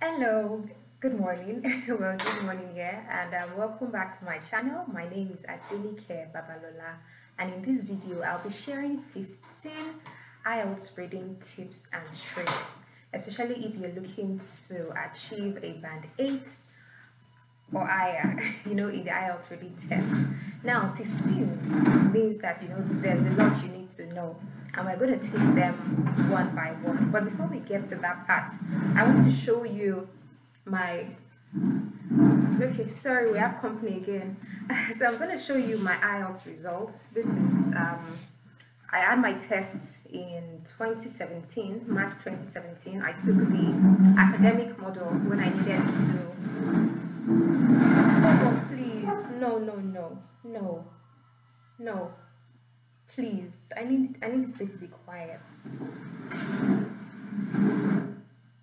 Hello, good morning. well, good morning here, and um, welcome back to my channel. My name is Adenike Babalola, and in this video, I'll be sharing 15 IELTS reading tips and tricks, especially if you're looking to achieve a band 8 or higher, you know, in the IELTS reading test. Now, 15 means that, you know, there's a lot you need to know. And we're going to take them one by one. But before we get to that part, I want to show you my okay sorry we have company again. So i'm going to show you my ielts results. This is um i had my test in 2017 march 2017 i took the academic model when i needed to no no no no no Please, I need I need this place to be quiet.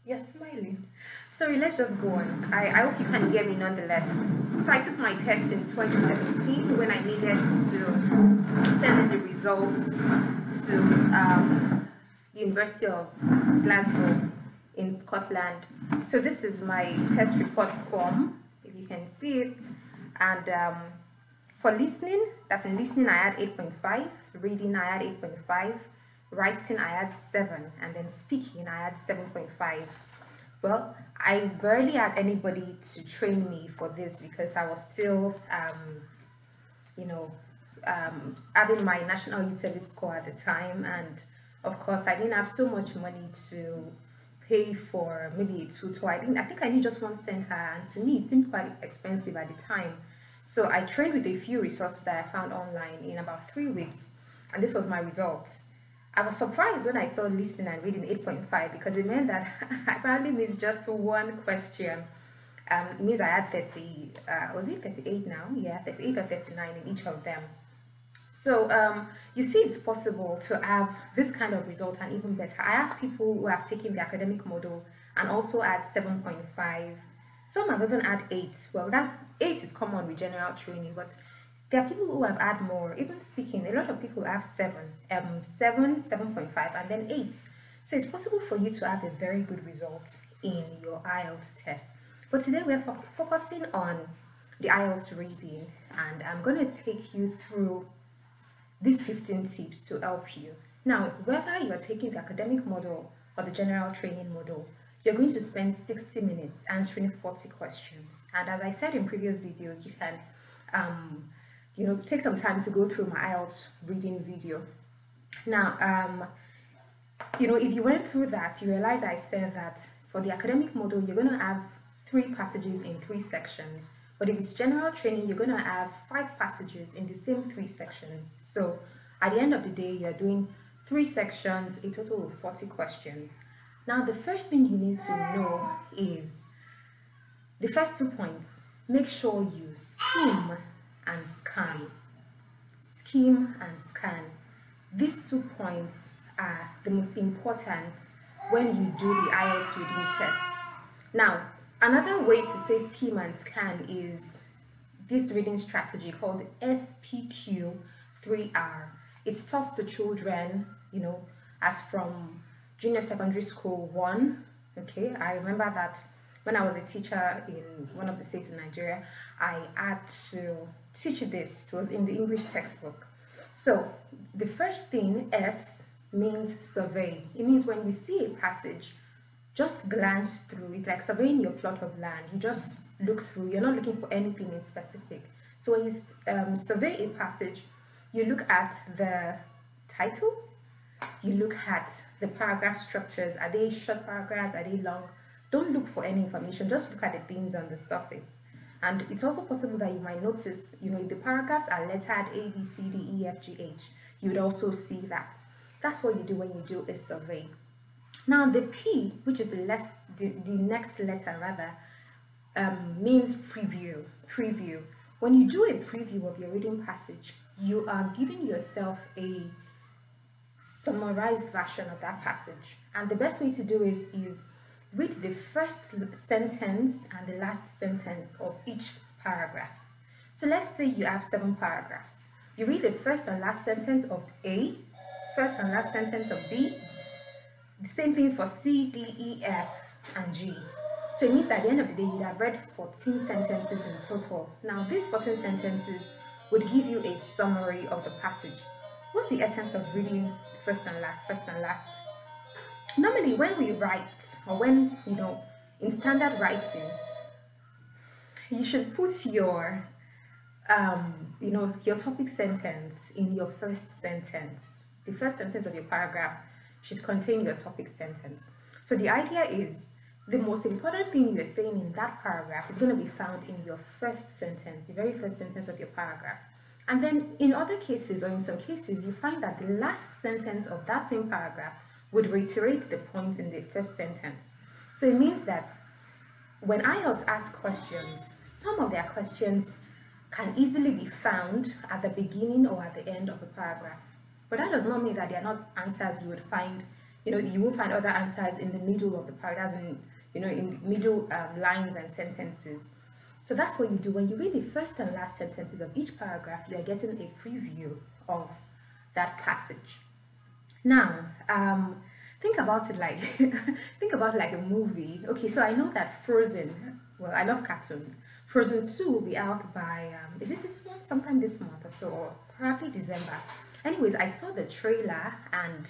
You're smiling. Sorry, let's just go on. I, I hope you can hear me nonetheless. So I took my test in 2017 when I needed to send in the results to um, the University of Glasgow in Scotland. So this is my test report form, if you can see it. And um, for listening, that's in listening I had 8.5, reading I had 8.5, writing I had 7, and then speaking I had 7.5. Well, I barely had anybody to train me for this because I was still, um, you know, um, having my national service corps at the time, and of course I didn't have so much money to pay for maybe a tutor. I didn't. I think I need just one center, and to me it seemed quite expensive at the time. So I trained with a few resources that I found online in about three weeks, and this was my results. I was surprised when I saw listening and reading 8.5 because it meant that I probably missed just one question. Um, it means I had 30, uh, was it 38 now? Yeah, 38 or 39 in each of them. So um, you see it's possible to have this kind of result and even better. I have people who have taken the academic model and also at 7.5 some have even had eight. Well, that's eight is common with general training, but there are people who have had more. Even speaking, a lot of people have seven, um, seven, seven point five, and then eight. So it's possible for you to have a very good result in your IELTS test. But today we're fo focusing on the IELTS reading, and I'm going to take you through these 15 tips to help you. Now, whether you're taking the academic model or the general training model, you're going to spend 60 minutes answering 40 questions. And as I said in previous videos, you can, um, you know, take some time to go through my IELTS reading video. Now, um, you know, if you went through that, you realize I said that for the academic model, you're going to have three passages in three sections. But if it's general training, you're going to have five passages in the same three sections. So at the end of the day, you're doing three sections, a total of 40 questions. Now, the first thing you need to know is the first two points. Make sure you skim and scan. Skim and scan. These two points are the most important when you do the IELTS reading test. Now, another way to say skim and scan is this reading strategy called SPQ3R. It's taught to children, you know, as from junior secondary school one. Okay, I remember that when I was a teacher in one of the states in Nigeria, I had to teach this. It was in the English textbook. So the first thing, S, means survey. It means when you see a passage, just glance through. It's like surveying your plot of land. You just look through. You're not looking for anything in specific. So when you um, survey a passage, you look at the title, you look at the paragraph structures. Are they short paragraphs? Are they long? Don't look for any information. Just look at the things on the surface. And it's also possible that you might notice, you know, if the paragraphs are lettered A, B, C, D, E, F, G, H, you would also see that. That's what you do when you do a survey. Now, the P, which is the, less, the, the next letter rather, um, means preview. Preview. When you do a preview of your reading passage, you are giving yourself a summarized version of that passage. And the best way to do is, is read the first sentence and the last sentence of each paragraph. So let's say you have seven paragraphs. You read the first and last sentence of A, first and last sentence of B, the same thing for C, D, E, F, and G. So it means at the end of the day, you'd have read 14 sentences in total. Now, these 14 sentences would give you a summary of the passage. What's the essence of reading first and last, first and last? Normally, when we write, or when, you know, in standard writing, you should put your, um, you know, your topic sentence in your first sentence. The first sentence of your paragraph should contain your topic sentence. So the idea is the most important thing you're saying in that paragraph is going to be found in your first sentence, the very first sentence of your paragraph. And then in other cases, or in some cases, you find that the last sentence of that same paragraph would reiterate the point in the first sentence. So it means that when IELTS ask questions, some of their questions can easily be found at the beginning or at the end of a paragraph. But that does not mean that they are not answers you would find, you know, you will find other answers in the middle of the paragraph, in, you know, in middle um, lines and sentences. So that's what you do. When you read the first and last sentences of each paragraph, you are getting a preview of that passage. Now, um, think about it like, think about like a movie. Okay, so I know that Frozen, well, I love cartoons. Frozen 2 will be out by, um, is it this month? Sometime this month or so, or probably December. Anyways, I saw the trailer and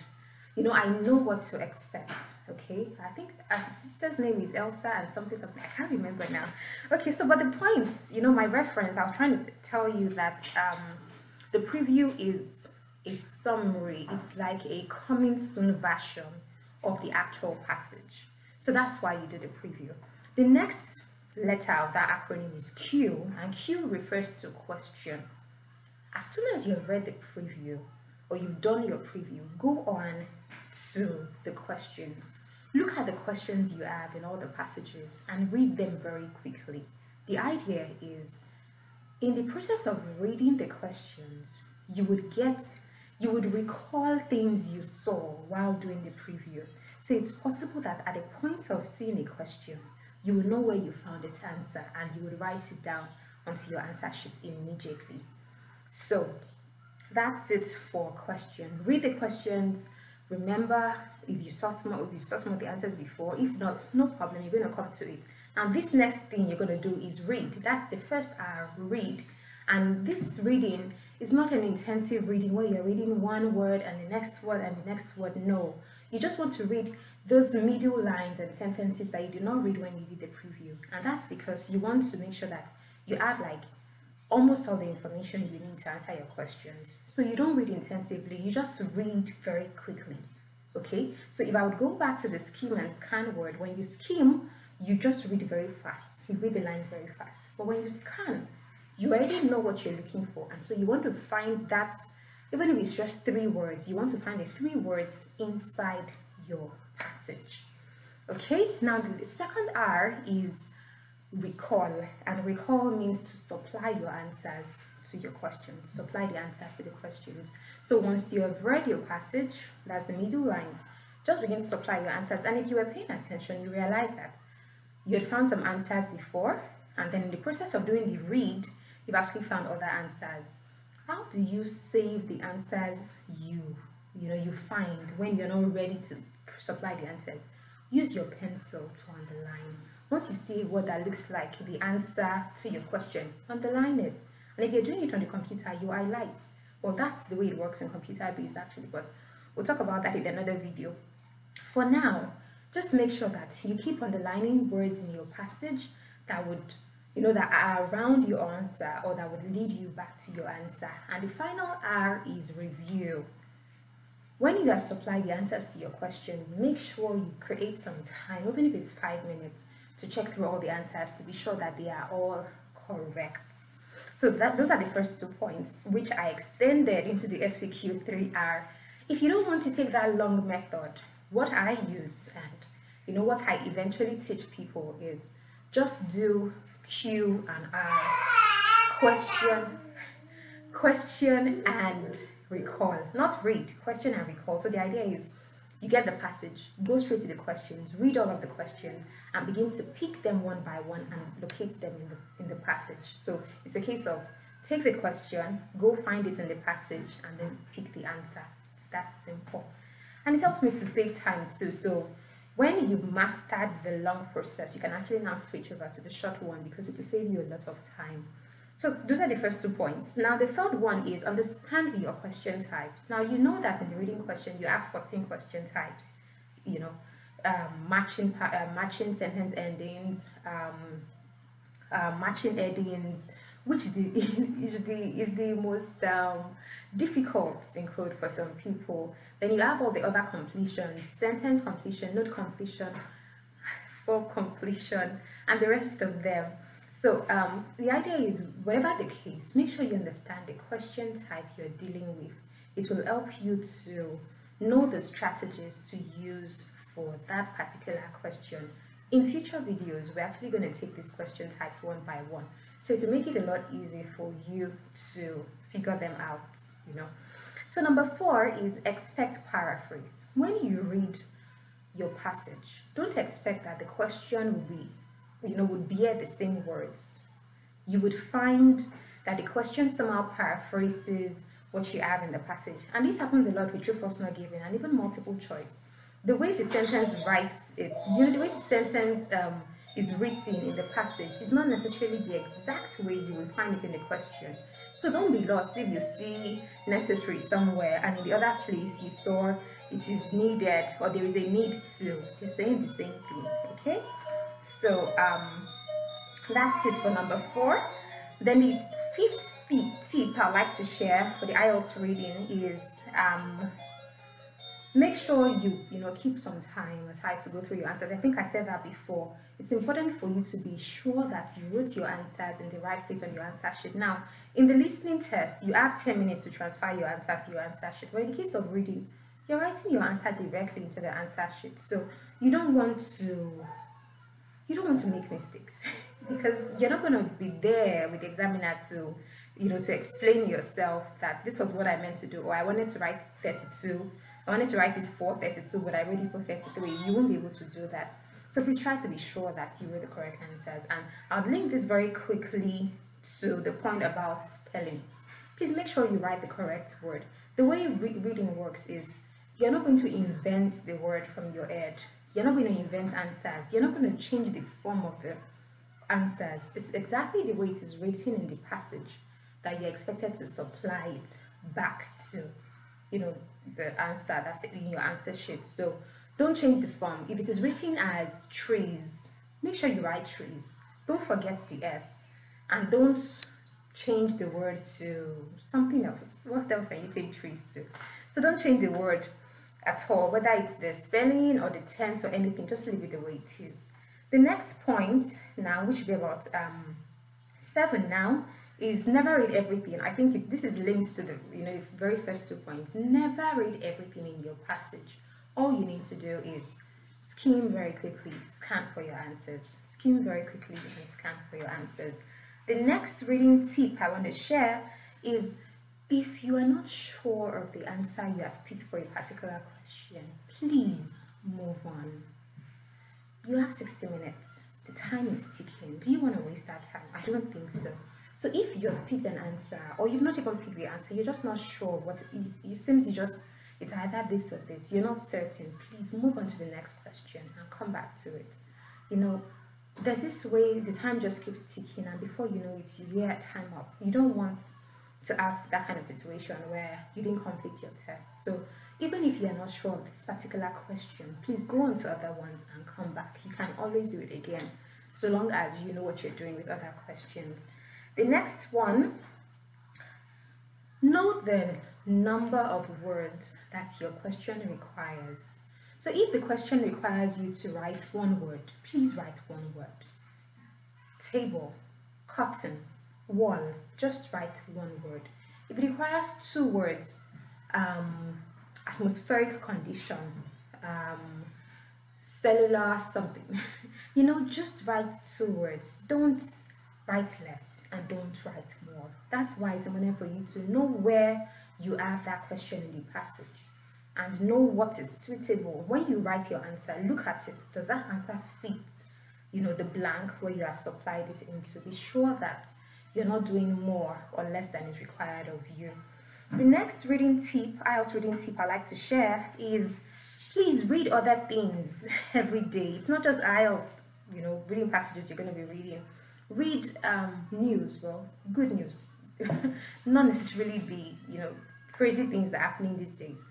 you know, I know what to expect, okay? I think her sister's name is Elsa and something, something, I can't remember now. Okay, so, but the points, you know, my reference, I was trying to tell you that um, the preview is a summary. It's like a coming soon version of the actual passage. So that's why you do the preview. The next letter of that acronym is Q, and Q refers to question. As soon as you've read the preview, or you've done your preview, go on to the questions. Look at the questions you have in all the passages and read them very quickly. The idea is in the process of reading the questions, you would get, you would recall things you saw while doing the preview. So it's possible that at a point of seeing a question, you will know where you found its answer and you would write it down onto your answer sheet immediately. So that's it for question. Read the questions, Remember, if you saw some, if you saw some of the answers before, if not, no problem, you're going to come to it. And this next thing you're going to do is read. That's the first R, read. And this reading is not an intensive reading where you're reading one word and the next word and the next word. No. You just want to read those middle lines and sentences that you did not read when you did the preview. And that's because you want to make sure that you have like almost all the information you need to answer your questions. So you don't read intensively, you just read very quickly. Okay, so if I would go back to the skim and scan word, when you skim, you just read very fast. You read the lines very fast. But when you scan, you already know what you're looking for. And so you want to find that, even if it's just three words, you want to find the three words inside your passage. Okay, now the second R is recall and recall means to supply your answers to your questions supply the answers to the questions. So once you have read your passage that's the middle lines just begin to supply your answers. And if you were paying attention you realize that you had found some answers before and then in the process of doing the read you've actually found other answers. How do you save the answers you you know you find when you're not ready to supply the answers use your pencil to underline once you see what that looks like, the answer to your question, underline it. And if you're doing it on the computer, you highlight. Well, that's the way it works in computer based actually, but we'll talk about that in another video. For now, just make sure that you keep underlining words in your passage that would, you know, that are around your answer or that would lead you back to your answer. And the final R is review. When you have supplied the answers to your question, make sure you create some time, even if it's five minutes, to check through all the answers to be sure that they are all correct. So that, those are the first two points, which I extended into the SPQ 3R. If you don't want to take that long method, what I use and you know what I eventually teach people is just do Q and R, question, question and recall, not read, question and recall. So the idea is you get the passage, go straight to the questions, read all of the questions, and begin to pick them one by one and locate them in the, in the passage. So it's a case of take the question, go find it in the passage, and then pick the answer. It's that simple. And it helps me to save time too. So when you've mastered the long process, you can actually now switch over to the short one because it will save you a lot of time. So those are the first two points. Now the third one is understand your question types. Now you know that in the reading question you have 14 question types. You know, um, matching uh, matching sentence endings, um, uh, matching headings, which is the is the is the most um, difficult in code for some people. Then you have all the other completions, sentence completion, note completion, form completion, and the rest of them. So um, the idea is, whatever the case, make sure you understand the question type you're dealing with. It will help you to know the strategies to use for that particular question. In future videos, we're actually going to take these question types one by one. So to make it a lot easier for you to figure them out, you know. So number four is expect paraphrase. When you read your passage, don't expect that the question will be, you know, would bear the same words. You would find that the question somehow paraphrases what you have in the passage. And this happens a lot with true false not given and even multiple choice. The way the sentence writes it, you know, the way the sentence um, is written in the passage is not necessarily the exact way you will find it in the question. So don't be lost if you see necessary somewhere and in the other place you saw it is needed or there is a need to. You're saying the same thing, okay? So um, that's it for number four. Then the fifth tip I'd like to share for the IELTS reading is um, make sure you you know keep some time aside to go through your answers. I think I said that before. It's important for you to be sure that you wrote your answers in the right place on your answer sheet. Now, in the listening test, you have 10 minutes to transfer your answer to your answer sheet. But in the case of reading, you're writing your answer directly into the answer sheet. So you don't want to you don't want to make mistakes. Because you're not going to be there with the examiner to you know to explain yourself that this was what I meant to do or I wanted to write 32 I wanted to write it for 32 but I already put 33 you won't be able to do that. So please try to be sure that you wrote the correct answers. And I'll link this very quickly to the point about spelling. Please make sure you write the correct word. The way re reading works is you're not going to invent the word from your head you're not going to invent answers. You're not going to change the form of the answers. It's exactly the way it is written in the passage that you're expected to supply it back to, you know, the answer that's in your answer sheet. So don't change the form. If it is written as trees, make sure you write trees. Don't forget the S. And don't change the word to something else. What else can you change trees to? So don't change the word at all, whether it's the spelling or the tense or anything, just leave it the way it is. The next point now, which will be about um, seven now, is never read everything. I think it, this is linked to the you know the very first two points. Never read everything in your passage. All you need to do is skim very quickly, scan for your answers. Skim very quickly and scan for your answers. The next reading tip I want to share is if you are not sure of the answer you have picked for a particular please move on. You have 60 minutes. The time is ticking. Do you want to waste that time? I don't think so. So if you have picked an answer or you've not even picked the answer, you're just not sure what it, it seems you just it's either this or this, you're not certain, please move on to the next question and come back to it. You know, there's this way the time just keeps ticking and before you know it, you get time up. You don't want to have that kind of situation where you didn't complete your test. So even if you're not sure of this particular question, please go on to other ones and come back. You can always do it again, so long as you know what you're doing with other questions. The next one, know the number of words that your question requires. So if the question requires you to write one word, please write one word. Table, cotton, wall, just write one word. If it requires two words, um, atmospheric condition, um, cellular something, you know, just write two words. Don't write less and don't write more. That's why it's important for you to know where you have that question in the passage and know what is suitable. When you write your answer, look at it. Does that answer fit, you know, the blank where you have supplied it into? Be sure that you're not doing more or less than is required of you. The next reading tip, IELTS reading tip I like to share is please read other things every day. It's not just IELTS, you know, reading passages you're going to be reading. Read um, news, well, good news. not necessarily the, you know, crazy things that are happening these days.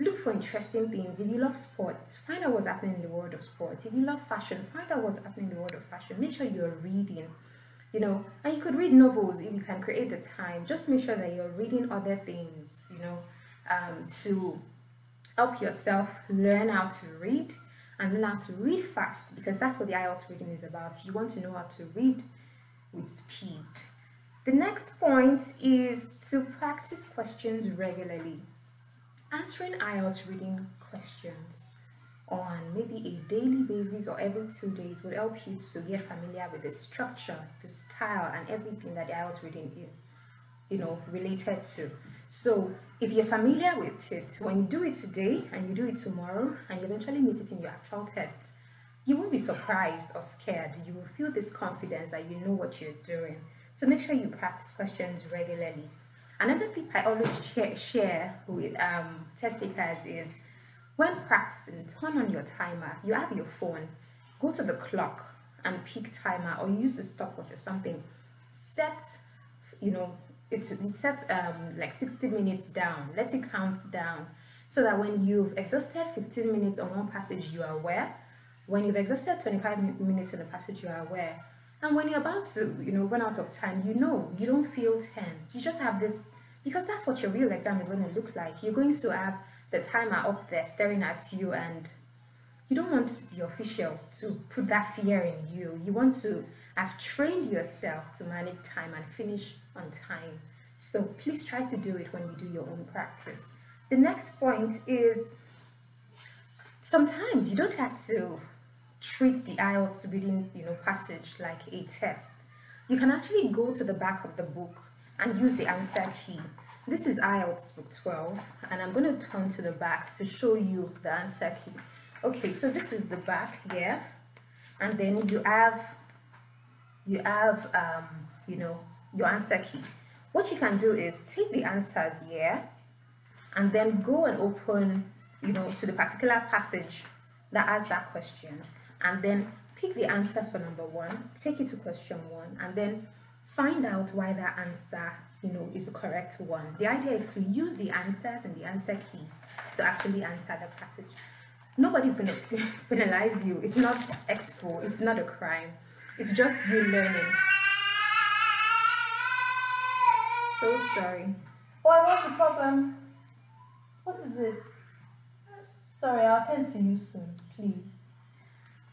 Look for interesting things. If you love sports, find out what's happening in the world of sports. If you love fashion, find out what's happening in the world of fashion. Make sure you're reading you know and you could read novels if you can create the time just make sure that you're reading other things you know um, to help yourself learn how to read and learn how to read fast because that's what the IELTS reading is about. You want to know how to read with speed. The next point is to practice questions regularly. Answering IELTS reading questions on maybe a daily basis or every two days will help you to get familiar with the structure, the style, and everything that the IELTS reading is, you know, related to. So if you're familiar with it, when you do it today and you do it tomorrow and you eventually meet it in your actual test, you won't be surprised or scared. You will feel this confidence that you know what you're doing. So make sure you practice questions regularly. Another tip I always share, share with um, test takers is when practicing, turn on your timer. You have your phone, go to the clock and pick timer or use the stopwatch or something. Set, you know, it's it sets um, like 60 minutes down. Let it count down so that when you've exhausted 15 minutes on one passage, you are aware. When you've exhausted 25 minutes on a passage, you are aware. And when you're about to, you know, run out of time, you know, you don't feel tense. You just have this, because that's what your real exam is going to look like. You're going to have the timer up there staring at you and you don't want the officials to put that fear in you. You want to have trained yourself to manage time and finish on time. So please try to do it when you do your own practice. The next point is sometimes you don't have to treat the IELTS reading you know, passage like a test. You can actually go to the back of the book and use the answer key. This is IELTS book 12 and I'm going to turn to the back to show you the answer key. Okay, so this is the back here and then you have you have um, you know your answer key what you can do is take the answers here and then go and open you know to the particular passage that has that question and then pick the answer for number one take it to question one and then find out why that answer you know is the correct one the idea is to use the answers and the answer key to actually answer the passage nobody's going to penalize you it's not expo it's not a crime it's just you learning so sorry. Why, what's the problem? What is it? Sorry, I'll attend to you soon, please.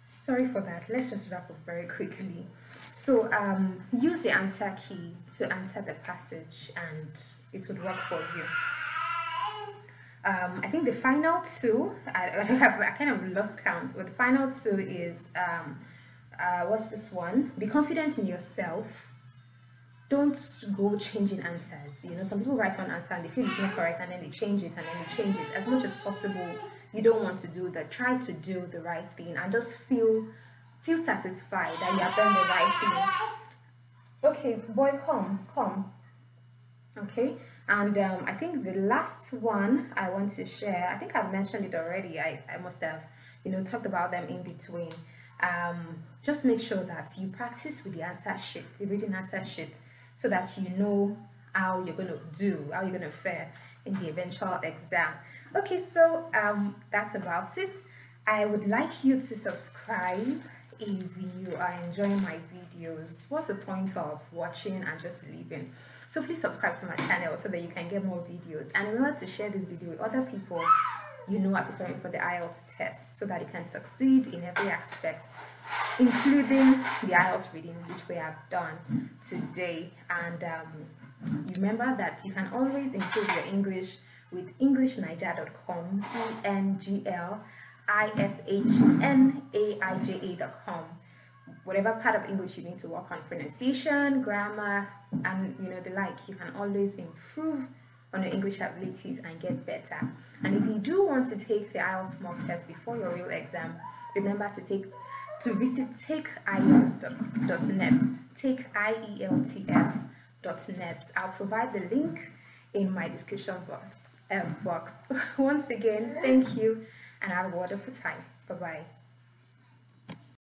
Sorry for that. Let's just wrap up very quickly. So um, use the answer key to answer the passage and it would work for you. Um, I think the final two, I, I, have, I kind of lost count, but the final two is, um, uh, what's this one? Be confident in yourself don't go changing answers. You know, some people write one answer and they feel it's not correct and then they change it and then they change it. As much as possible, you don't want to do that. Try to do the right thing and just feel feel satisfied that you have done the right thing. Okay, boy, come, come. Okay, and um, I think the last one I want to share, I think I've mentioned it already. I, I must have, you know, talked about them in between. Um, just make sure that you practice with the answer sheet, the reading answer sheet so that you know how you're going to do, how you're going to fare in the eventual exam. Okay, so um, that's about it. I would like you to subscribe if you are enjoying my videos. What's the point of watching and just leaving? So please subscribe to my channel so that you can get more videos. And remember to share this video with other people you know are preparing for the IELTS test so that you can succeed in every aspect including the IELTS reading which we have done today and um, remember that you can always improve your English with EnglishNaija.com E-N-G-L-I-S-H-N-A-I-J-A.com whatever part of English you need to work on pronunciation, grammar, and you know the like, you can always improve on your English abilities and get better. And if you do want to take the IELTS mock test before your real exam, remember to take to visit takeielts.net, takeielts.net. I'll provide the link in my description box. Um, box. Once again, thank you and have a wonderful time. Bye bye.